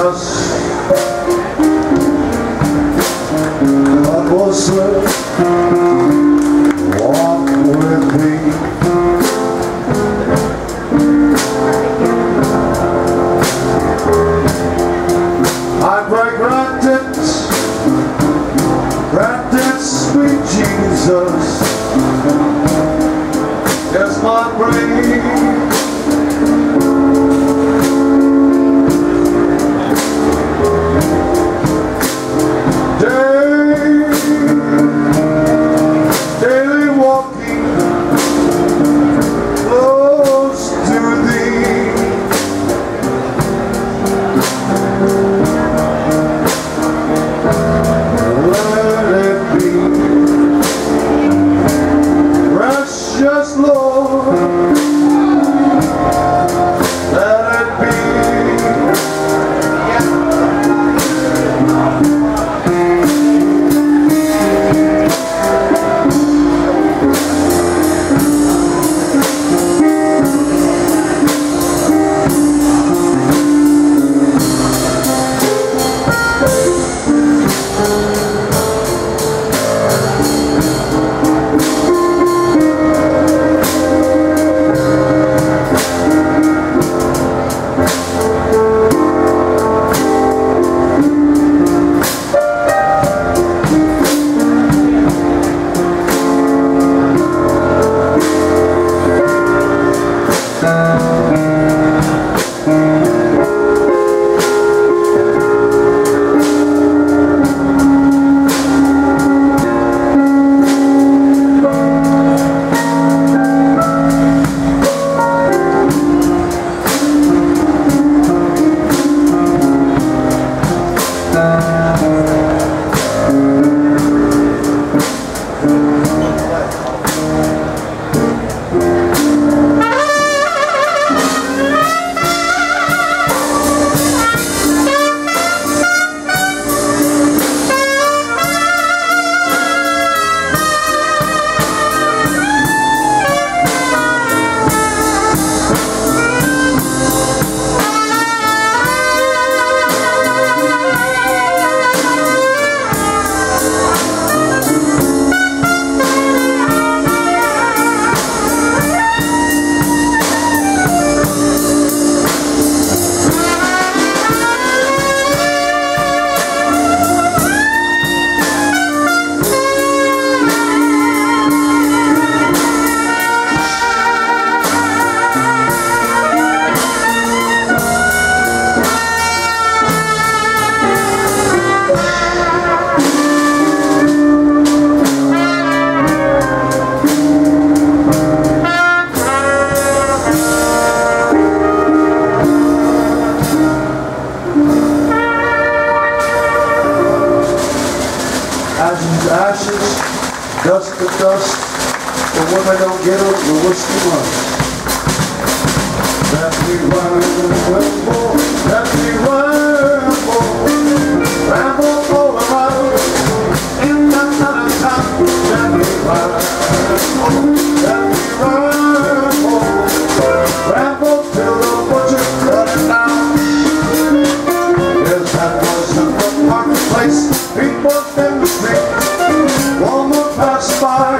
house God was there Walk with me I sweet Jesus. Yes, my brain Música ashes, ashes, dust to dust, when they don't get them, the whiskey runs. That we run ramble, that we marketplace, people in the street by Said look